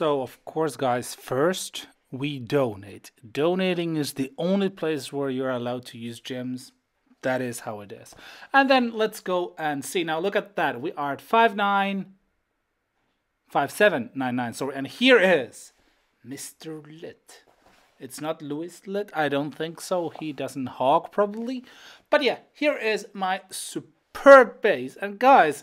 So, of course, guys, first we donate. Donating is the only place where you're allowed to use gems. That is how it is. And then let's go and see. Now, look at that. We are at 595799. Sorry. And here is Mr. Lit. It's not Louis Lit. I don't think so. He doesn't hog, probably. But yeah, here is my superb base. And guys,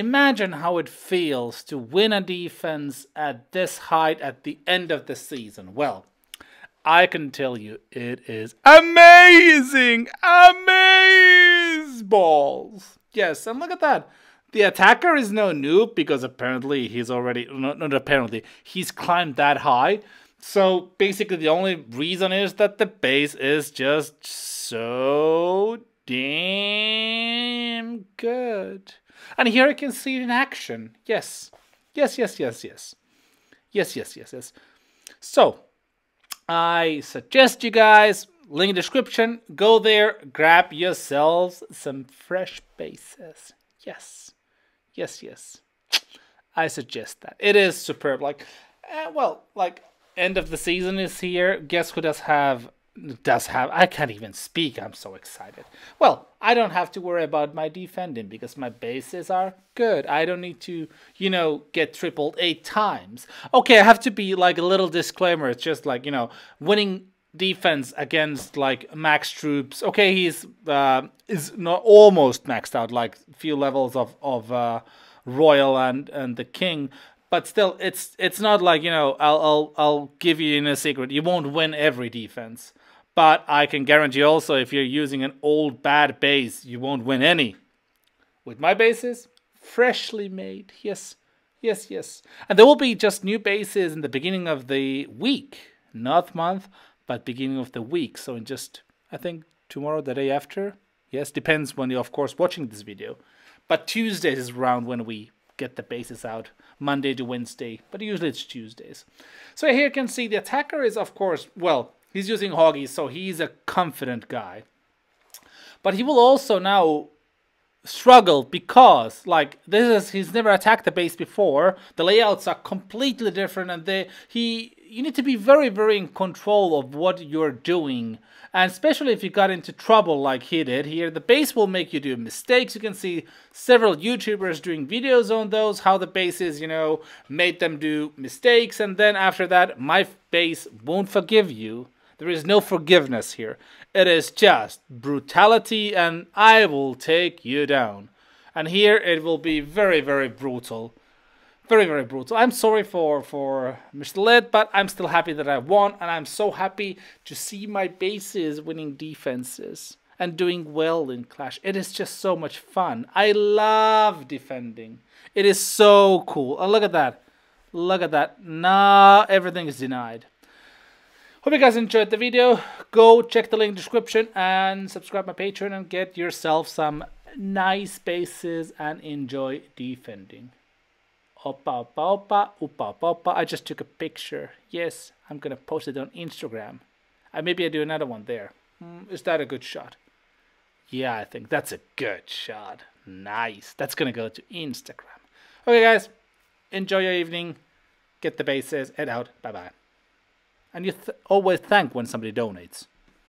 Imagine how it feels to win a defense at this height at the end of the season. Well, I can tell you it is amazing! Amaze balls! Yes, and look at that. The attacker is no noob because apparently he's already, not, not apparently, he's climbed that high. So basically the only reason is that the base is just so damn good. And here I can see it in action. Yes. Yes, yes, yes, yes. Yes, yes, yes, yes. So, I suggest you guys, link in description, go there, grab yourselves some fresh bases. Yes. Yes, yes. I suggest that. It is superb. Like, uh, well, like, end of the season is here. Guess who does have does have I can't even speak. I'm so excited. Well, I don't have to worry about my defending because my bases are good. I don't need to, you know, get tripled eight times. Okay, I have to be like a little disclaimer. It's just like, you know, winning defense against like max troops. Okay, he's uh is not almost maxed out like few levels of of uh royal and and the king but still it's it's not like you know I'll I'll I'll give you in a secret you won't win every defense but I can guarantee also if you're using an old bad base, you won't win any. With my bases, freshly made. Yes, yes, yes. And there will be just new bases in the beginning of the week, not month, but beginning of the week. So in just, I think, tomorrow, the day after. Yes, depends when you're, of course, watching this video. But Tuesday is around when we get the bases out. Monday to Wednesday, but usually it's Tuesdays. So here you can see the attacker is, of course, well, He's using Hoggy, so he's a confident guy. But he will also now struggle because like this is he's never attacked the base before. The layouts are completely different and they he you need to be very very in control of what you're doing. And especially if you got into trouble like he did here the base will make you do mistakes. You can see several youtubers doing videos on those how the bases you know made them do mistakes. And then after that my base won't forgive you there is no forgiveness here. It is just brutality and I will take you down. And here it will be very, very brutal. Very, very brutal. I'm sorry for, for Mr. Led, but I'm still happy that I won. And I'm so happy to see my bases winning defenses and doing well in Clash. It is just so much fun. I love defending. It is so cool. Look at that. Look at that. Nah, everything is denied. Hope you guys enjoyed the video. Go check the link description and subscribe my Patreon and get yourself some nice bases and enjoy defending. Opa, opa, opa, opa, opa. I just took a picture. Yes, I'm gonna post it on Instagram. Maybe I do another one there. Mm, is that a good shot? Yeah, I think that's a good shot. Nice. That's gonna go to Instagram. Okay, guys. Enjoy your evening. Get the bases. Head out. Bye bye. And you th always thank when somebody donates.